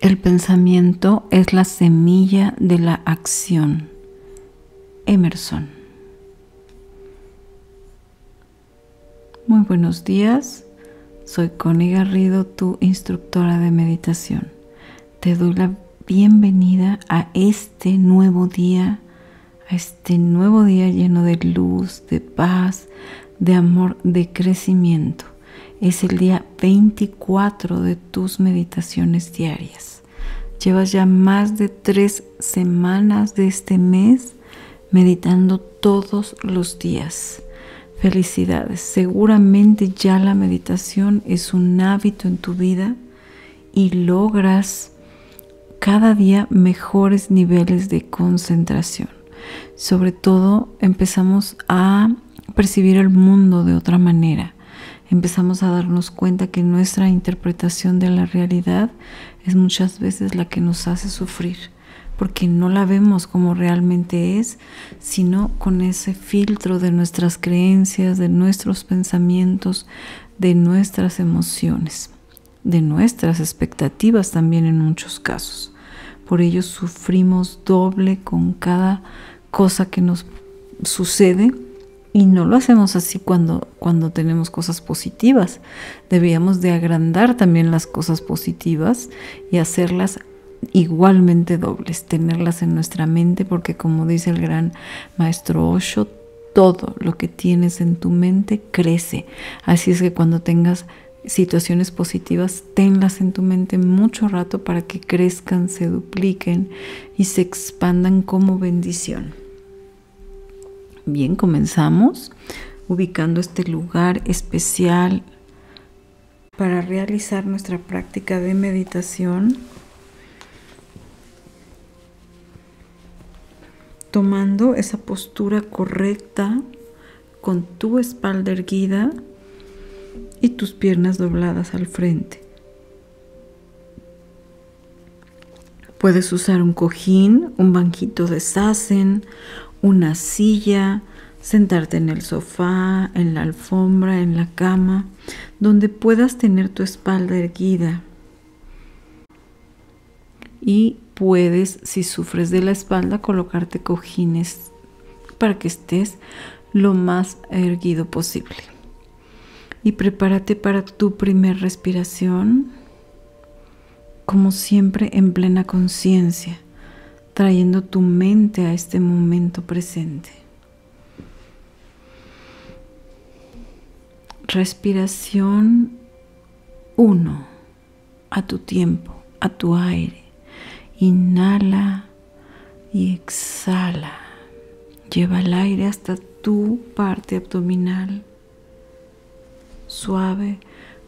El pensamiento es la semilla de la acción. Emerson. Muy buenos días. Soy Connie Garrido, tu instructora de meditación. Te doy la bienvenida a este nuevo día, a este nuevo día lleno de luz, de paz, de amor, de crecimiento. Es el día 24 de tus meditaciones diarias. Llevas ya más de tres semanas de este mes meditando todos los días. Felicidades. Seguramente ya la meditación es un hábito en tu vida y logras cada día mejores niveles de concentración. Sobre todo empezamos a percibir el mundo de otra manera. Empezamos a darnos cuenta que nuestra interpretación de la realidad es muchas veces la que nos hace sufrir porque no la vemos como realmente es, sino con ese filtro de nuestras creencias, de nuestros pensamientos, de nuestras emociones, de nuestras expectativas también en muchos casos. Por ello sufrimos doble con cada cosa que nos sucede y no lo hacemos así cuando, cuando tenemos cosas positivas. Debíamos de agrandar también las cosas positivas y hacerlas igualmente dobles, tenerlas en nuestra mente, porque como dice el gran maestro Osho, todo lo que tienes en tu mente crece. Así es que cuando tengas situaciones positivas, tenlas en tu mente mucho rato para que crezcan, se dupliquen y se expandan como bendición. Bien, comenzamos ubicando este lugar especial para realizar nuestra práctica de meditación tomando esa postura correcta con tu espalda erguida y tus piernas dobladas al frente. Puedes usar un cojín, un banquito de sasen, una silla, sentarte en el sofá, en la alfombra, en la cama, donde puedas tener tu espalda erguida. Y puedes, si sufres de la espalda, colocarte cojines para que estés lo más erguido posible. Y prepárate para tu primer respiración, como siempre en plena conciencia, trayendo tu mente a este momento presente. Respiración 1, a tu tiempo, a tu aire. Inhala y exhala. Lleva el aire hasta tu parte abdominal. Suave,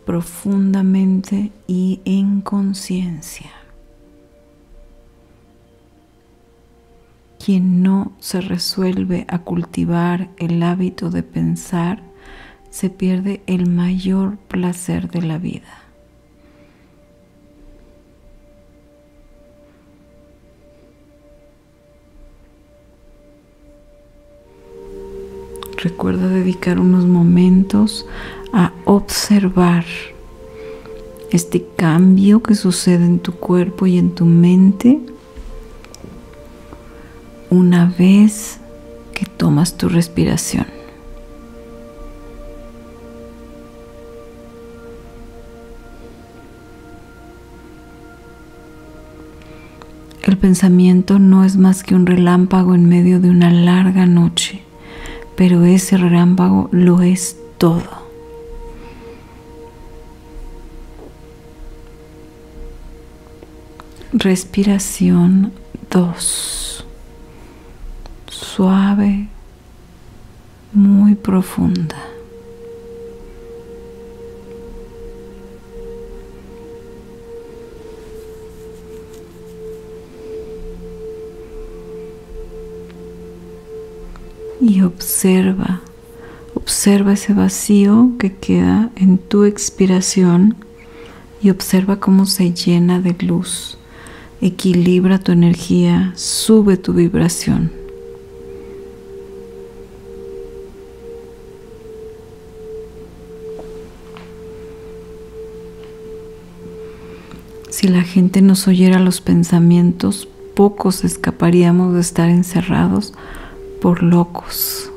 profundamente y en conciencia. Quien no se resuelve a cultivar el hábito de pensar, se pierde el mayor placer de la vida. Recuerda dedicar unos momentos a observar este cambio que sucede en tu cuerpo y en tu mente una vez que tomas tu respiración. El pensamiento no es más que un relámpago en medio de una larga noche pero ese relámpago lo es todo. Respiración 2. Suave, muy profunda. y observa, observa ese vacío que queda en tu expiración y observa cómo se llena de luz, equilibra tu energía, sube tu vibración. Si la gente nos oyera los pensamientos, pocos escaparíamos de estar encerrados por locos.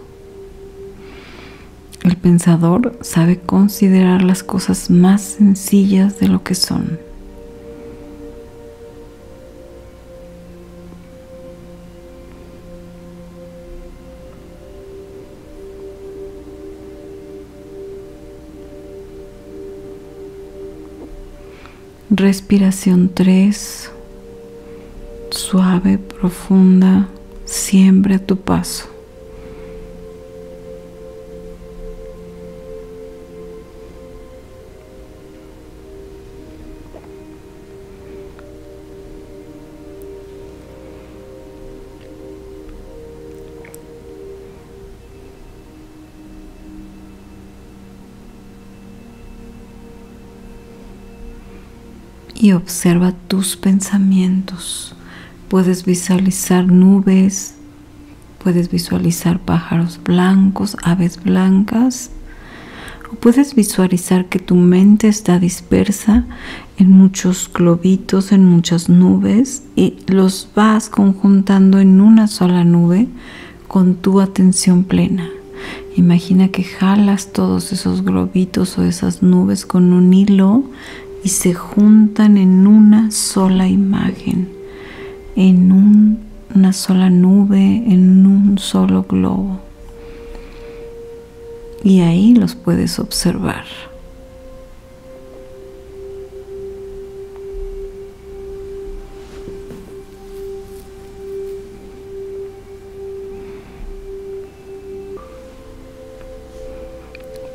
El pensador sabe considerar las cosas más sencillas de lo que son. Respiración 3, suave, profunda, siempre a tu paso. Y observa tus pensamientos. Puedes visualizar nubes, puedes visualizar pájaros blancos, aves blancas, o puedes visualizar que tu mente está dispersa en muchos globitos, en muchas nubes, y los vas conjuntando en una sola nube con tu atención plena. Imagina que jalas todos esos globitos o esas nubes con un hilo y se juntan en una sola imagen, en una sola nube, en un solo globo. Y ahí los puedes observar.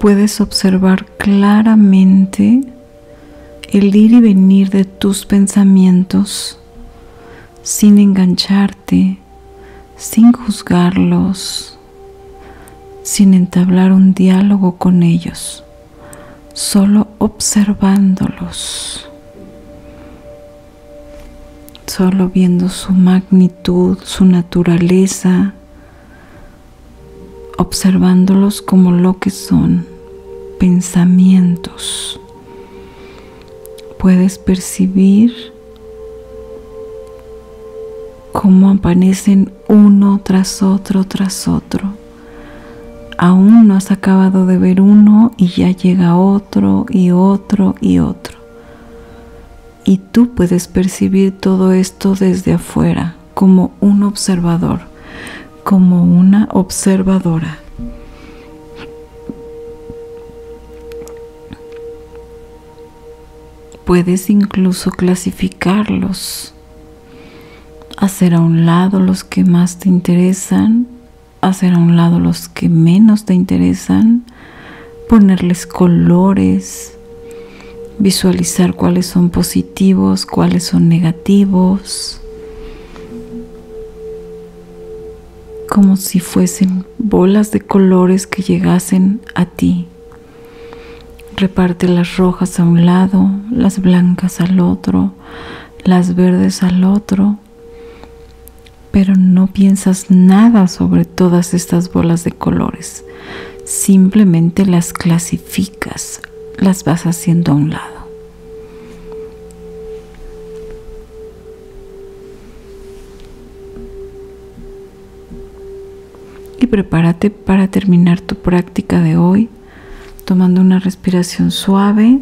Puedes observar claramente el ir y venir de tus pensamientos sin engancharte, sin juzgarlos, sin entablar un diálogo con ellos, solo observándolos, solo viendo su magnitud, su naturaleza, observándolos como lo que son, pensamientos puedes percibir cómo aparecen uno tras otro tras otro. Aún no has acabado de ver uno y ya llega otro y otro y otro. Y tú puedes percibir todo esto desde afuera como un observador, como una observadora. Puedes incluso clasificarlos, hacer a un lado los que más te interesan, hacer a un lado los que menos te interesan, ponerles colores, visualizar cuáles son positivos, cuáles son negativos, como si fuesen bolas de colores que llegasen a ti. Reparte las rojas a un lado, las blancas al otro, las verdes al otro, pero no piensas nada sobre todas estas bolas de colores. Simplemente las clasificas, las vas haciendo a un lado. Y prepárate para terminar tu práctica de hoy tomando una respiración suave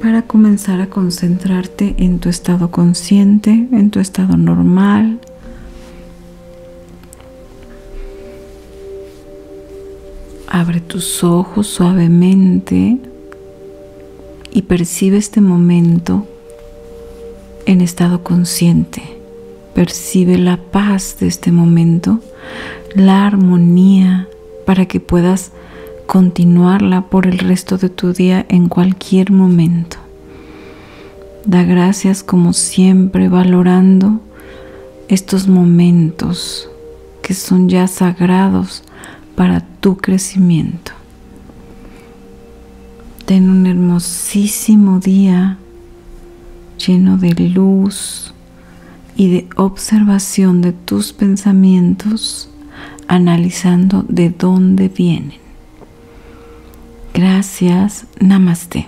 para comenzar a concentrarte en tu estado consciente, en tu estado normal. Abre tus ojos suavemente y percibe este momento en estado consciente. Percibe la paz de este momento, la armonía para que puedas continuarla por el resto de tu día en cualquier momento. Da gracias como siempre valorando estos momentos que son ya sagrados para tu crecimiento. Ten un hermosísimo día lleno de luz y de observación de tus pensamientos analizando de dónde vienen. Gracias, namaste.